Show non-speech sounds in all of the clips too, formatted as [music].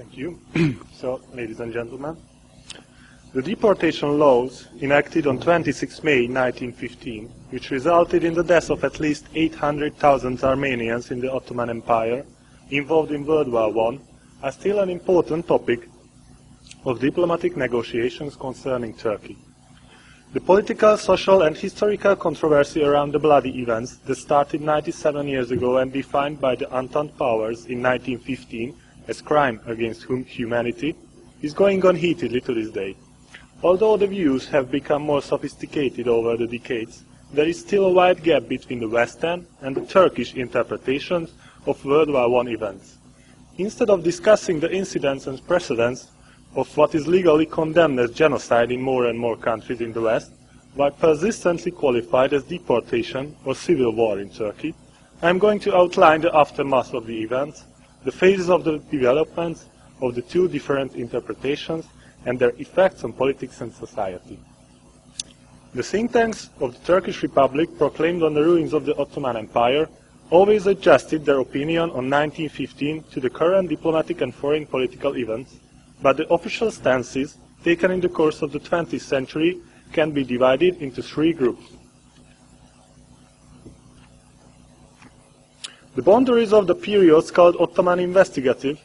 Thank you. [clears throat] so, ladies and gentlemen, the deportation laws enacted on 26 May 1915, which resulted in the death of at least 800,000 Armenians in the Ottoman Empire involved in World War I, are still an important topic of diplomatic negotiations concerning Turkey. The political, social, and historical controversy around the bloody events that started 97 years ago and defined by the Entente powers in 1915 as crime against humanity is going on heatedly to this day. Although the views have become more sophisticated over the decades, there is still a wide gap between the Western and the Turkish interpretations of World War I events. Instead of discussing the incidents and precedents of what is legally condemned as genocide in more and more countries in the West, while persistently qualified as deportation or civil war in Turkey, I am going to outline the aftermath of the events, the phases of the developments of the two different interpretations, and their effects on politics and society. The think tanks of the Turkish Republic proclaimed on the ruins of the Ottoman Empire always adjusted their opinion on 1915 to the current diplomatic and foreign political events, but the official stances taken in the course of the 20th century can be divided into three groups. The boundaries of the periods called Ottoman investigative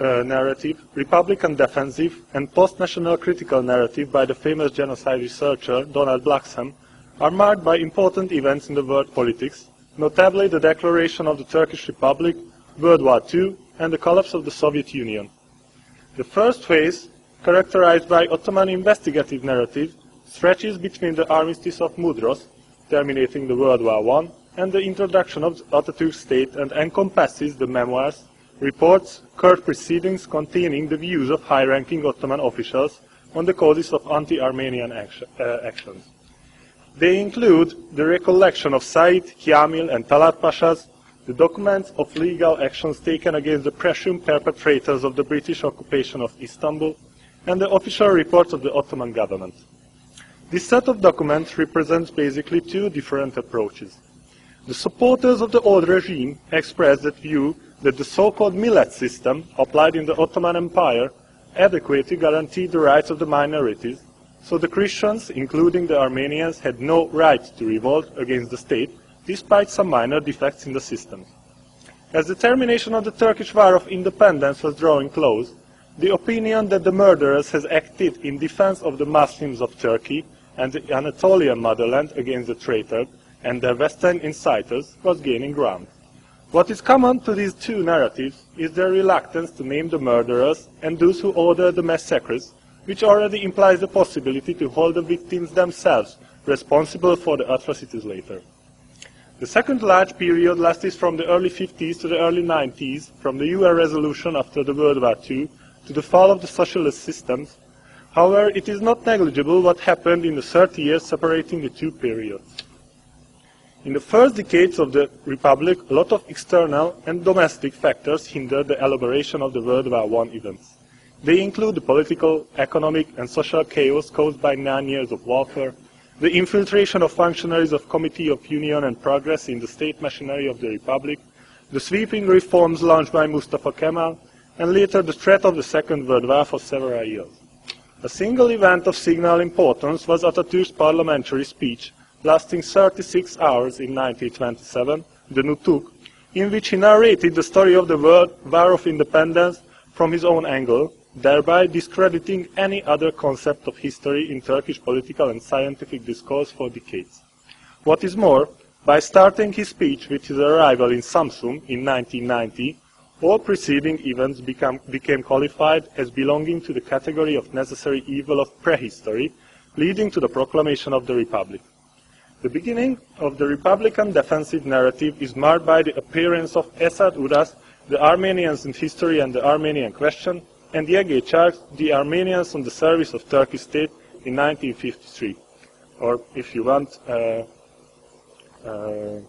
uh, narrative, Republican defensive, and post-national critical narrative by the famous genocide researcher Donald Bloxham are marked by important events in the world politics, notably the declaration of the Turkish Republic, World War II, and the collapse of the Soviet Union. The first phase, characterized by Ottoman investigative narrative, stretches between the armistice of Mudros, terminating the World War I, and the introduction of Atatürk's state and encompasses the memoirs, reports, court proceedings containing the views of high-ranking Ottoman officials on the causes of anti-Armenian action, uh, actions. They include the recollection of Said, Kamil, and Talat Pashas, the documents of legal actions taken against the presumed perpetrators of the British occupation of Istanbul, and the official reports of the Ottoman government. This set of documents represents basically two different approaches. The supporters of the old regime expressed that view that the so-called millet system applied in the Ottoman Empire adequately guaranteed the rights of the minorities, so the Christians, including the Armenians, had no right to revolt against the state, despite some minor defects in the system. As the termination of the Turkish War of Independence was drawing close, the opinion that the murderers had acted in defense of the Muslims of Turkey and the Anatolian motherland against the traitor and their Western inciters was gaining ground. What is common to these two narratives is their reluctance to name the murderers and those who ordered the massacres, which already implies the possibility to hold the victims themselves responsible for the atrocities later. The second large period lasted from the early 50s to the early 90s, from the UN resolution after the World War II to the fall of the socialist systems. However, it is not negligible what happened in the 30 years separating the two periods. In the first decades of the Republic, a lot of external and domestic factors hindered the elaboration of the World War I events. They include the political, economic, and social chaos caused by nine years of warfare, the infiltration of functionaries of Committee of Union and Progress in the state machinery of the Republic, the sweeping reforms launched by Mustafa Kemal, and later the threat of the Second World War for several years. A single event of signal importance was Atatürk's parliamentary speech lasting 36 hours in 1927, the Nutuk, in which he narrated the story of the World War of Independence from his own angle, thereby discrediting any other concept of history in Turkish political and scientific discourse for decades. What is more, by starting his speech with his arrival in Samsun in 1990, all preceding events become, became qualified as belonging to the category of necessary evil of prehistory, leading to the proclamation of the Republic. The beginning of the Republican defensive narrative is marked by the appearance of Esad Uras, the Armenians in History and the Armenian Question, and Yege Chark, the Armenians on the Service of Turkish State in 1953. Or, if you want, uh, uh,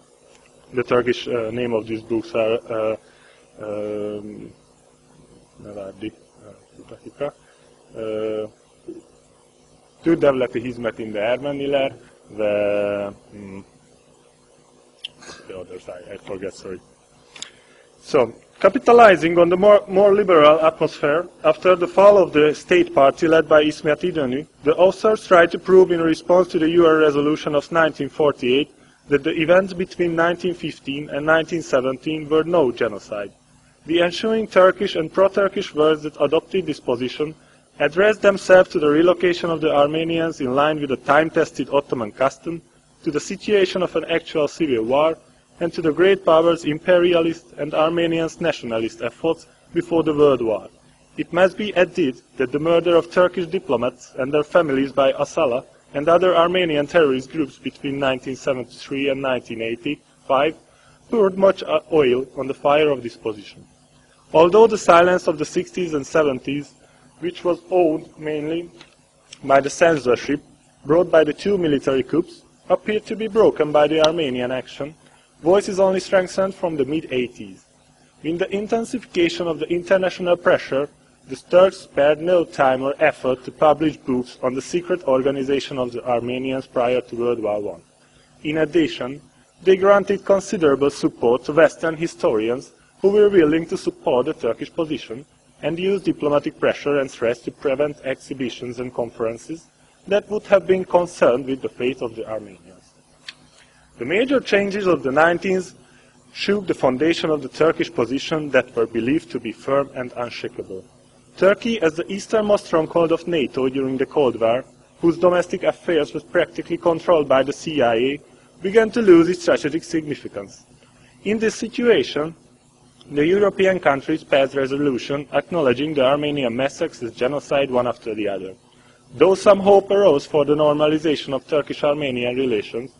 the Turkish uh, name of these books are uh, um, Tű devleti hizmet in the Ermeniler, the mm, the other side. I forget. Sorry. So Capitalizing on the more, more, liberal atmosphere, after the fall of the state party led by Ismet İnönü, the authors tried to prove in response to the UN resolution of 1948 that the events between 1915 and 1917 were no genocide. The ensuing Turkish and pro-Turkish words that adopted this position addressed themselves to the relocation of the Armenians in line with the time-tested Ottoman custom, to the situation of an actual civil war, and to the great powers' imperialist and Armenians' nationalist efforts before the World War. It must be added that the murder of Turkish diplomats and their families by Asala and other Armenian terrorist groups between 1973 and 1985 poured much uh, oil on the fire of this position. Although the silence of the 60s and 70s, which was owed mainly by the censorship brought by the two military coups, appeared to be broken by the Armenian action, voices only strengthened from the mid-80s. In the intensification of the international pressure, the Turks spared no time or effort to publish books on the secret organization of the Armenians prior to World War I. In addition, they granted considerable support to Western historians who were willing to support the Turkish position and use diplomatic pressure and stress to prevent exhibitions and conferences that would have been concerned with the fate of the Armenians. The major changes of the 19th shook the foundation of the Turkish position that were believed to be firm and unshakable. Turkey, as the easternmost stronghold of NATO during the Cold War, whose domestic affairs was practically controlled by the CIA, began to lose its strategic significance. In this situation, the European countries passed resolution acknowledging the Armenian massacres as genocide one after the other. Though some hope arose for the normalization of Turkish-Armenian relations,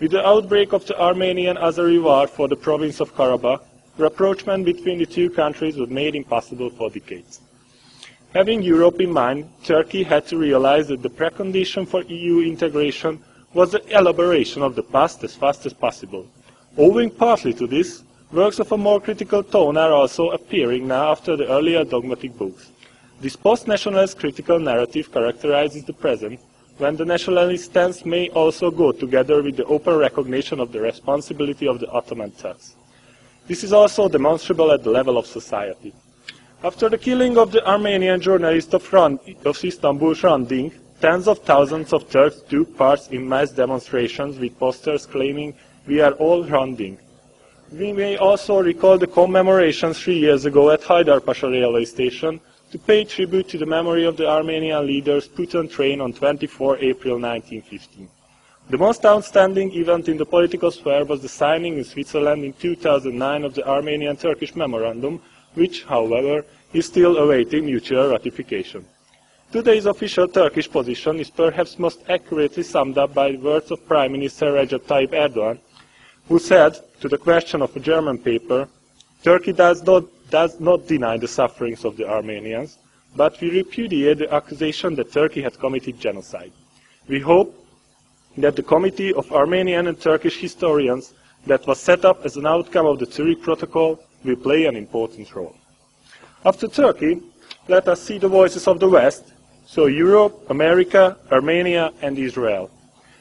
with the outbreak of the Armenian-Azeri war for the province of Karabakh, rapprochement between the two countries was made impossible for decades. Having Europe in mind, Turkey had to realize that the precondition for EU integration was the elaboration of the past as fast as possible. Owing partly to this, works of a more critical tone are also appearing now after the earlier dogmatic books. This post-nationalist critical narrative characterizes the present, when the nationalist stance may also go together with the open recognition of the responsibility of the Ottoman Turks. This is also demonstrable at the level of society. After the killing of the Armenian journalist of, Rand, of Istanbul Hrant tens of thousands of Turks took part in mass demonstrations with posters claiming, we are all Hrant We may also recall the commemoration three years ago at Haydarpasha railway station to pay tribute to the memory of the Armenian leaders put on train on 24 April 1915. The most outstanding event in the political sphere was the signing in Switzerland in 2009 of the Armenian-Turkish Memorandum, which, however, is still awaiting mutual ratification. Today's official Turkish position is perhaps most accurately summed up by the words of Prime Minister Recep Tayyip Erdogan, who said to the question of a German paper, Turkey does not, does not deny the sufferings of the Armenians, but we repudiate the accusation that Turkey had committed genocide. We hope that the Committee of Armenian and Turkish Historians that was set up as an outcome of the Zurich Protocol will play an important role. After Turkey, let us see the voices of the West, so Europe, America, Armenia, and Israel.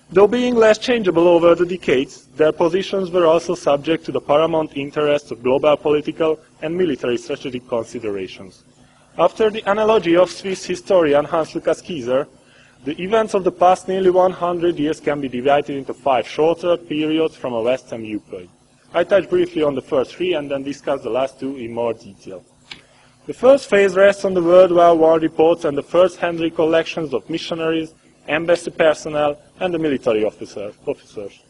Though being less changeable over the decades, their positions were also subject to the paramount interests of global political and military strategic considerations. After the analogy of Swiss historian Hans Lukas Kieser, the events of the past nearly 100 years can be divided into five shorter periods from a Western viewpoint. I touch briefly on the first three and then discuss the last two in more detail. The first phase rests on the World War I reports and the first-hand recollections of missionaries, embassy personnel, and the military officers.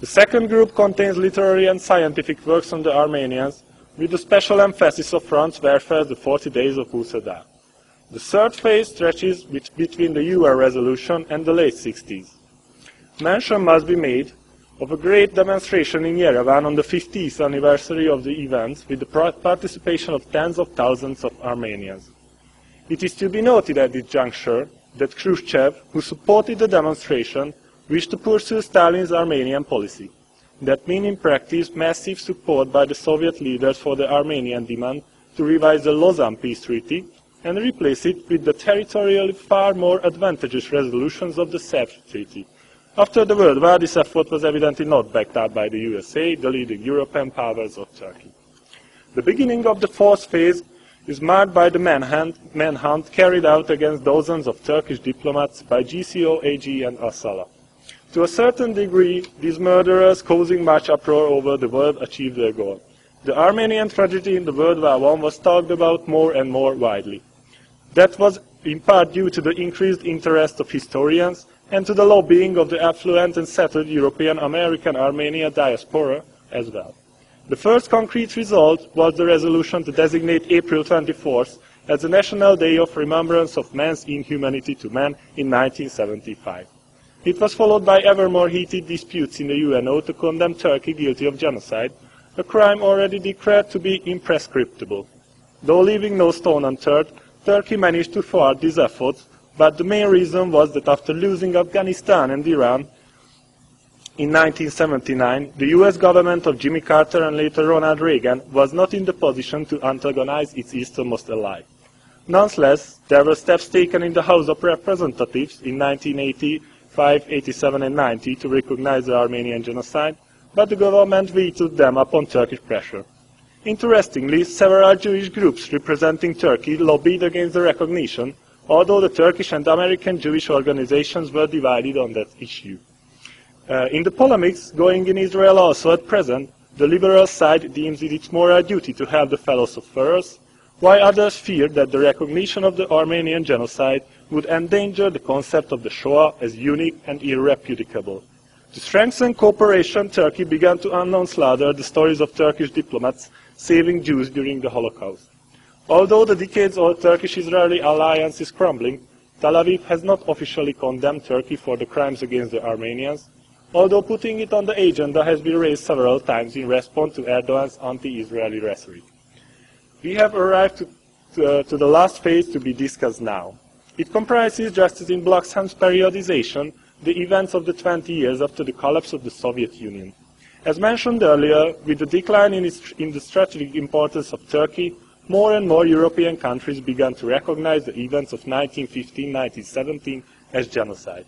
The second group contains literary and scientific works on the Armenians, with a special emphasis of Franz Werfel's The Forty Days of Musa Dagh. The third phase stretches between the UN resolution and the late 60s. Mention must be made of a great demonstration in Yerevan on the 50th anniversary of the events with the participation of tens of thousands of Armenians. It is to be noted at this juncture that Khrushchev, who supported the demonstration, wished to pursue Stalin's Armenian policy. That meant in practice massive support by the Soviet leaders for the Armenian demand to revise the Lausanne Peace Treaty and replace it with the territorially far more advantageous resolutions of the Sèvres Treaty. After the World War, this effort was evidently not backed up by the USA, the leading European powers of Turkey. The beginning of the fourth phase is marked by the manhunt, manhunt carried out against dozens of Turkish diplomats by GCO, AG and Asala. To a certain degree, these murderers causing much uproar over the world achieved their goal. The Armenian tragedy in the World War I was talked about more and more widely. That was in part due to the increased interest of historians and to the lobbying of the affluent and settled European American Armenia diaspora as well. The first concrete result was the resolution to designate April 24th as the National Day of Remembrance of Man's Inhumanity to Man in 1975. It was followed by ever more heated disputes in the UNO to condemn Turkey guilty of genocide, a crime already declared to be imprescriptible. Though leaving no stone unturned, Turkey managed to thwart these efforts, but the main reason was that after losing Afghanistan and Iran in 1979, the US government of Jimmy Carter and later Ronald Reagan was not in the position to antagonize its easternmost ally. Nonetheless, there were steps taken in the House of Representatives in 1985, 87 and 90 to recognize the Armenian genocide, but the government vetoed them upon Turkish pressure. Interestingly, several Jewish groups representing Turkey lobbied against the recognition, although the Turkish and American Jewish organizations were divided on that issue. Uh, in the polemics going in Israel also at present, the liberal side deems it its moral duty to help the fellow sufferers, while others fear that the recognition of the Armenian genocide would endanger the concept of the Shoah as unique and irrepudiable. To strengthen cooperation, Turkey began to announce louder the stories of Turkish diplomats saving Jews during the Holocaust. Although the decades-old Turkish-Israeli alliance is crumbling, Tel Aviv has not officially condemned Turkey for the crimes against the Armenians, although putting it on the agenda has been raised several times in response to Erdogan's anti-Israeli rhetoric. We have arrived to, to, uh, to, the last phase to be discussed now. It comprises, just as in Bloxham's periodization, the events of the 20 years after the collapse of the Soviet Union. As mentioned earlier, with the decline in, its, in the strategic importance of Turkey, more and more European countries began to recognize the events of 1915-1917 as genocide.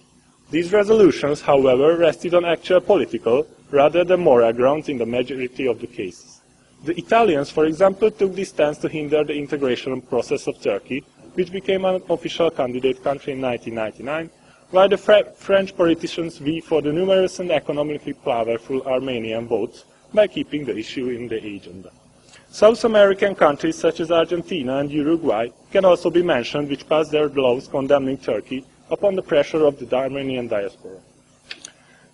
These resolutions, however, rested on actual political rather than moral grounds in the majority of the cases. The Italians, for example, took this stance to hinder the integration process of Turkey, which became an official candidate country in 1999, while the Fre French politicians vie for the numerous and economically powerful Armenian votes by keeping the issue in the agenda. South American countries such as Argentina and Uruguay can also be mentioned which passed their laws condemning Turkey upon the pressure of the Armenian diaspora.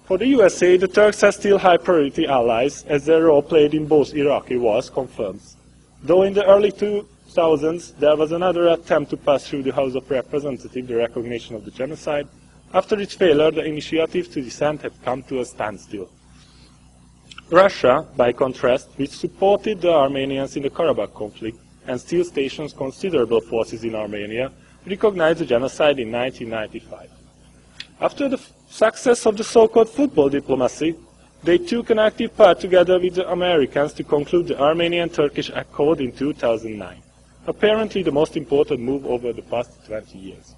For the USA, the Turks are still high priority allies, as their role played in both Iraqi wars confirms. Though in the early 2000s there was another attempt to pass through the House of Representatives the recognition of the genocide, after its failure, the initiative to dissent had come to a standstill. Russia, by contrast, which supported the Armenians in the Karabakh conflict and still stations considerable forces in Armenia, recognized the genocide in 1995. After the success of the so-called football diplomacy, they took an active part together with the Americans to conclude the Armenian-Turkish Accord in 2009, apparently the most important move over the past 20 years.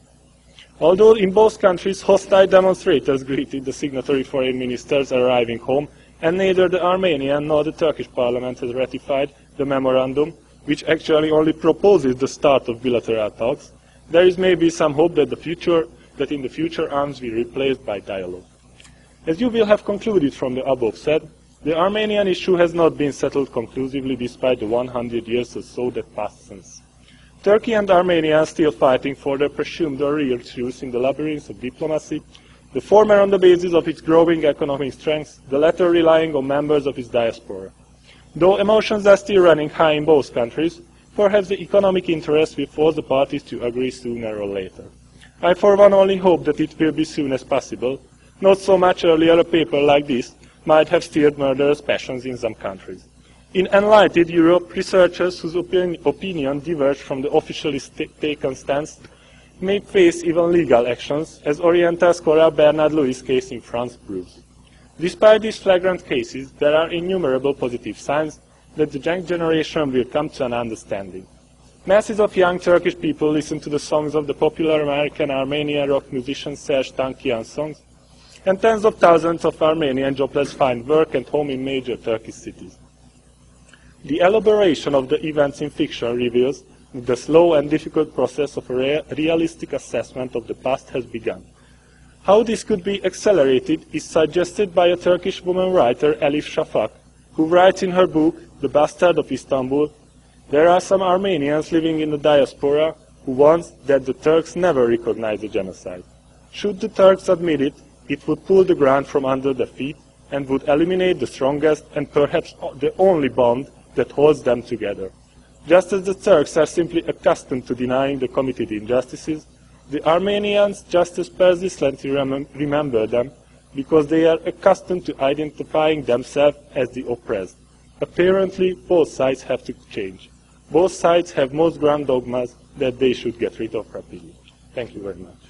Although in both countries hostile demonstrators greeted the signatory foreign ministers arriving home, and neither the Armenian nor the Turkish parliament has ratified the memorandum, which actually only proposes the start of bilateral talks, there is maybe some hope that, the future, that in the future arms will be replaced by dialogue. As you will have concluded from the above said, the Armenian issue has not been settled conclusively despite the 100 years or so that passed since. Turkey and Armenia are still fighting for their presumed or real truth in the labyrinths of diplomacy, the former on the basis of its growing economic strength, the latter relying on members of its diaspora. Though emotions are still running high in both countries, Perhaps the economic interest will force the parties to agree sooner or later. I for one only hope that it will be soon as possible. Not so much earlier a paper like this might have stirred murderous passions in some countries. In enlightened Europe, researchers whose opinion, opinion diverged from the officially taken stance may face even legal actions, as Oriental scholar Bernard Lewis' case in France proves. Despite these flagrant cases, there are innumerable positive signs that the young generation will come to an understanding. Masses of young Turkish people listen to the songs of the popular American Armenian rock musician Serj Tankian songs, and tens of thousands of Armenian jobless find work and home in major Turkish cities. The elaboration of the events in fiction reveals that the slow and difficult process of a rea realistic assessment of the past has begun. How this could be accelerated is suggested by a Turkish woman writer, Elif Shafak, who writes in her book, The Bastard of Istanbul, there are some Armenians living in the diaspora who want that the Turks never recognize the genocide. Should the Turks admit it, it would pull the ground from under their feet and would eliminate the strongest and perhaps the only bond that holds them together. Just as the Turks are simply accustomed to denying the committed injustices, the Armenians just as persistently rem remember them because they are accustomed to identifying themselves as the oppressed. Apparently, both sides have to change. Both sides have most grand dogmas that they should get rid of rapidly. Thank you very much.